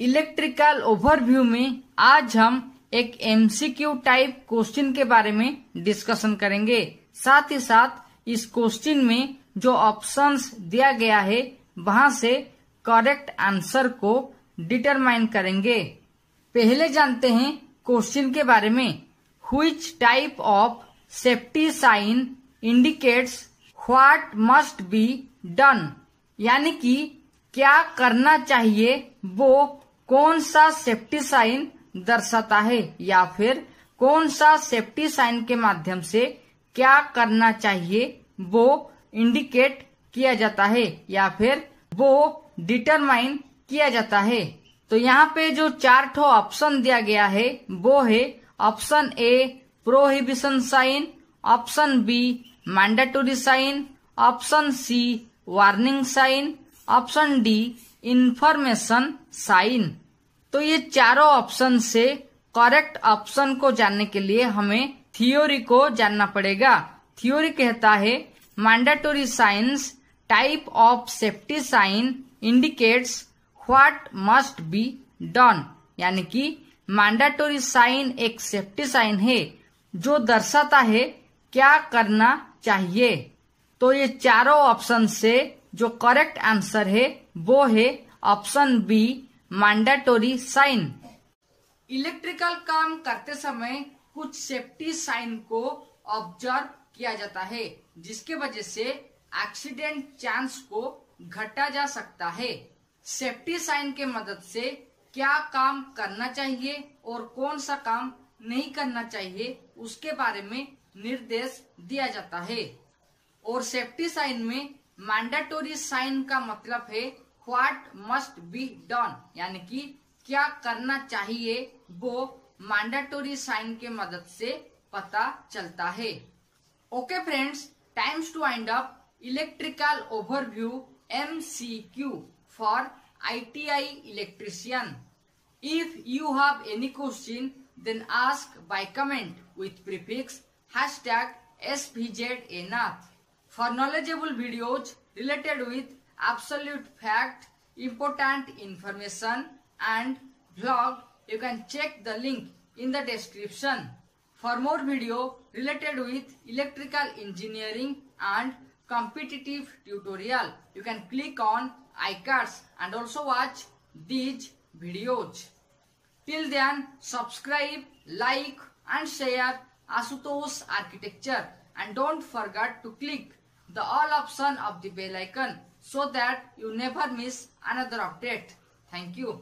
Electrical overview में आज हम एक एमसीक्यू टाइप क्वेश्चन के बारे में डिस्कशन करेंगे। साथ ही साथ इस क्वेश्चन में जो ऑप्शंस दिया गया है, वहाँ से करेक्ट आंसर को डिटरमाइन करेंगे। पहले जानते हैं क्वेश्चन के बारे में। Which type of safety sign indicates what must be done यानी कि क्या करना चाहिए वो कौन सा सेफ्टी साइन दर्शाता है? या फिर कौन सा सेफ्टी साइन के माध्यम से क्या करना चाहिए? वो इंडिकेट किया जाता है। या फिर वो डिटरमाइन किया जाता है। तो यहाँ पे जो चार ठो ऑप्शन दिया गया है, वो है option A, prohibition sign, option B, mandatory sign, option C, warning sign, option D information sign. तो ये चारों ऑप्शन से करेक्ट ऑप्शन को जानने के लिए हमें थियोरी को जानना पड़ेगा। थियोरी कहता है mandatory signs type of safety sign indicates what must be done यानी कि मैंडेटोरी साइन एक सेफ्टी साइन है, जो दर्शाता है क्या करना चाहिए। तो ये चारों ऑप्शन से जो करेक्ट आंसर है, वो है option B mandatory sign electrical काम करते समय कुछ सेफ्टी साइन को ऑब्ज़र्व किया जाता है, जिसके वजह से एक्सीडेंट चांस को घटा जा सकता है। सेफ्टी साइन के मदद से क्या काम करना चाहिए और कौन सा काम नहीं करना चाहिए, उसके बारे में निर्देश दिया जाता है। और सेफ्टी साइन में मैंडेटोरी साइन का मतलब है व्हाट मस्ट बी डन यानी कि क्या करना चाहिए वो मैंडेटोरी साइन के मदद से पता चलता है। Okay friends times two end up electrical overview M C Q for I T I electrician if you have any question then ask by comment with prefix hash tag S P Z A Nath for knowledgeable videos related with absolute fact, important information and blog, you can check the link in the description. For more video related with electrical engineering and competitive tutorial, you can click on iCards and also watch these videos. Till then, subscribe, like and share Asutosh Architecture and don't forget to click the all option of the bell icon so that you never miss another update. Thank you.